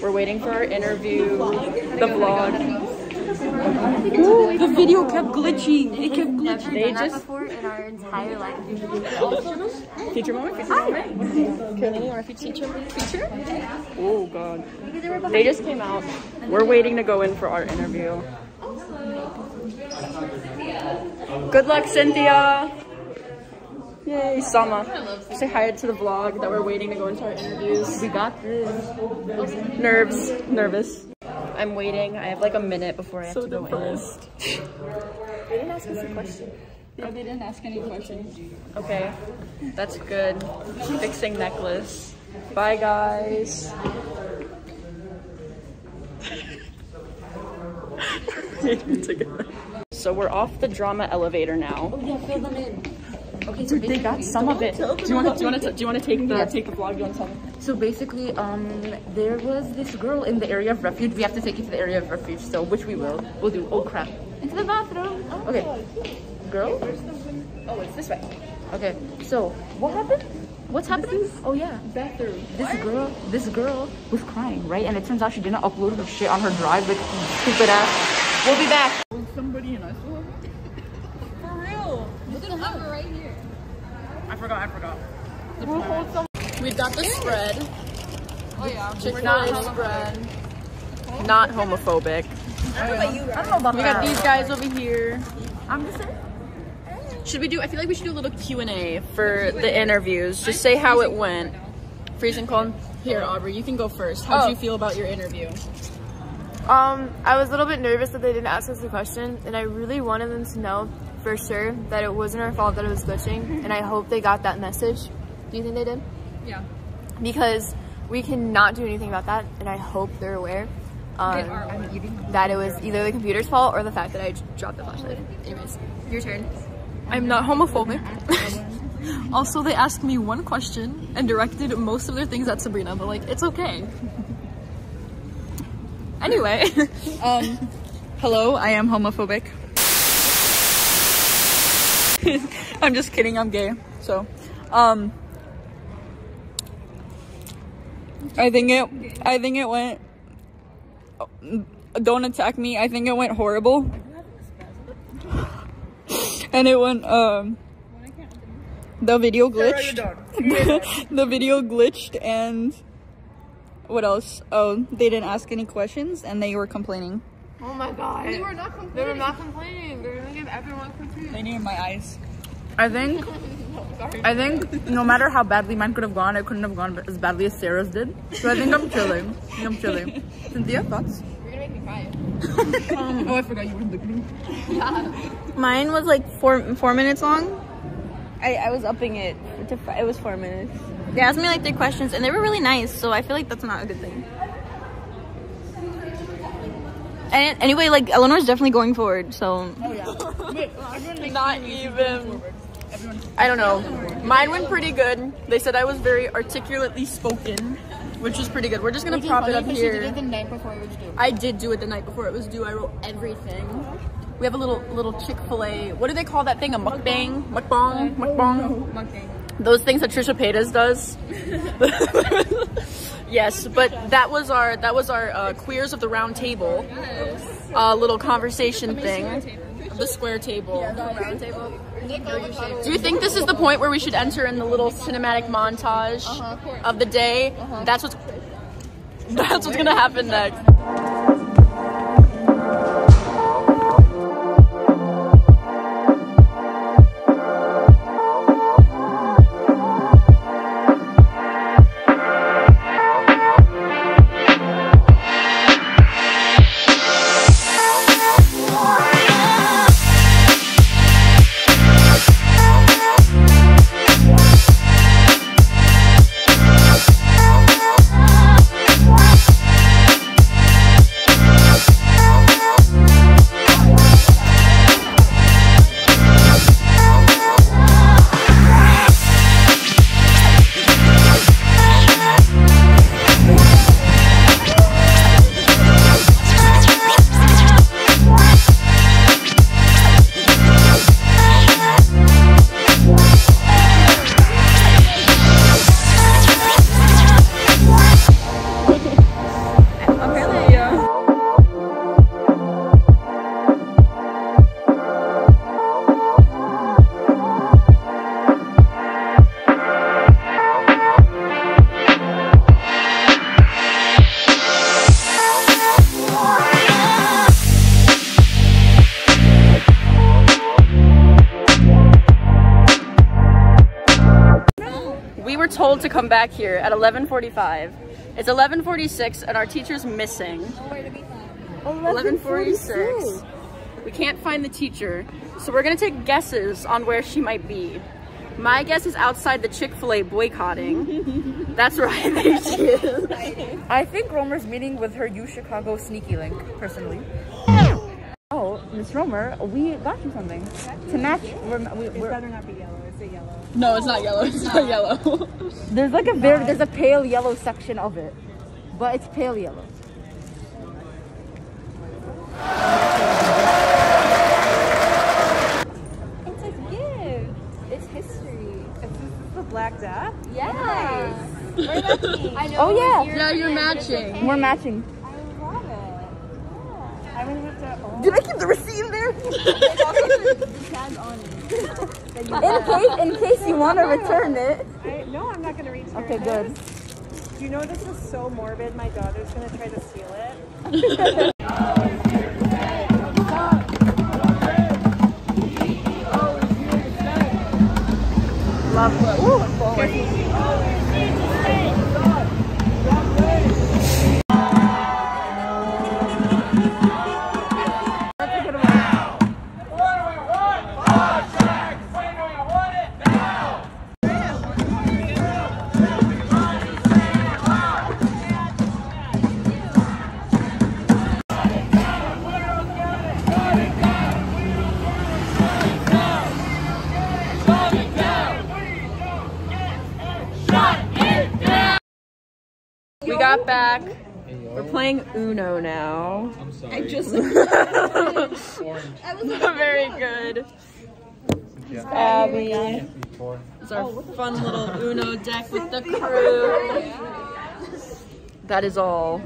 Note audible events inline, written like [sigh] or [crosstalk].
We're waiting for our interview, the vlog. the video kept glitching. It kept glitching. They just before in our entire life. feature moment. Moment. Carolina, to feature feature? Oh god. They just came out. We're waiting to go in for our interview. Good luck, Cynthia. Yay, Sama. Say hi to the vlog that we're waiting to go into our interviews. We got this. Nerves. Nervous. I'm waiting. I have like a minute before I have to go in. [laughs] They didn't ask us a question. Yeah, they didn't ask any questions. Okay, that's good. Fixing necklace. Bye, guys. [laughs] so we're off the drama elevator now. Oh yeah, fill them in. Okay, so Dude, they got some of it. Do you want to? Do you want to? Do you want to take the take the vlog? Do you want tell? So basically, um, there was this girl in the area of refuge. We have to take you to the area of refuge, so which we will. We'll do. Oh crap! Into the bathroom. Okay, girl. Oh, it's this way. Okay, so what happened? What's happening? Oh yeah, Bathroom. this girl, this girl was crying, right? And it turns out she didn't upload her shit on her drive, like stupid ass. We'll be back. Somebody in us. For real. We're gonna have it right here. I forgot. I forgot. We've got the spread. Oh yeah. Chick-fil-A spread. Not homophobic. I don't know about We got these guys over here. I'm just saying. Should we do? I feel like we should do a little Q and A for the interviews. Just say how it went. Freezing cold. Here, Aubrey, you can go first. How would Oh. you feel about your interview? Um, I was a little bit nervous that they didn't ask us a question, and I really wanted them to know for sure that it wasn't our fault that it was glitching, and I hope they got that message. Do you think they did? Yeah. Because we cannot do anything about that, and I hope they're aware um, that it was either the computer's fault or the fact that I dropped the flashlight. Anyways, your turn. I'm not homophobic. [laughs] also, they asked me one question and directed most of their things at Sabrina, but like, it's okay. [laughs] Anyway, [laughs] um, hello, I am homophobic. [laughs] I'm just kidding, I'm gay. So, um, I think it, I think it went, don't attack me, I think it went horrible. And it went, um, the video glitched. [laughs] the video glitched and what else? Oh, they didn't ask any questions and they were complaining. Oh my god. They were not complaining. They were not complaining. They were gonna give everyone complaining. They needed my eyes. I think [laughs] I think no matter how badly mine could have gone, it couldn't have gone as badly as Sarah's did. So I think I'm chilling. I think I'm chilling. [laughs] Cynthia, thoughts? You're gonna make me cry. [laughs] Um, oh, I forgot you were looking. Yeah. Mine was like four four minutes long. I, I was upping it to it was four minutes. They asked me like three questions and they were really nice, so I feel like that's not a good thing. And anyway, like Eleanor's definitely going forward, so oh, [laughs] Not even. I don't know. Mine went pretty good. They said I was very articulately spoken, which was pretty good. We're just gonna prop it up She did here. it the night before it was due. I did do it the night before it was due. I wrote everything. We have a little little Chick Fil A. What do they call that thing? A mukbang? Mukbang? Oh, mukbang? Those things that Trisha Paytas does. [laughs] [laughs] yes, but that was our that was our uh, queers of the round table. Uh, little conversation thing. The square table. Do you think this is the point where we should enter in the little cinematic montage of the day? That's what's [laughs] that's what's gonna happen next. Told to come back here at 11:45. It's 11:46 and our teacher's missing. 11:46. We can't find the teacher, so we're gonna take guesses on where she might be. My guess is outside the Chick-fil-A boycotting. [laughs] That's where I think she is. I think Romer's meeting with her U Chicago sneaky link, personally. [laughs] Oh, Miss Romer, we got you something to match. We're, we, we're, No, it's not yellow. [laughs] It's not yellow. there's like a very there's a pale yellow section of it, but it's pale yellow. It's a gift. It's history. Is this The Black Death? Yes. We're matching. I know. Oh, yeah. Yeah, you're matching. We're matching. I love it. I'm gonna have to. Oh. Did I keep the receipt in there? [laughs] There's also the tag on it. [laughs] in case in case you want to return it. I, no, I'm not gonna return it. Okay, good. you know this is so morbid? My daughter's gonna try to steal it. [laughs] back. We're playing Uno now. I'm sorry. I just [laughs] [laughs] Orange. [laughs] very good. Yeah. Abby. It's our oh, fun little Uno deck with the crew. That is all.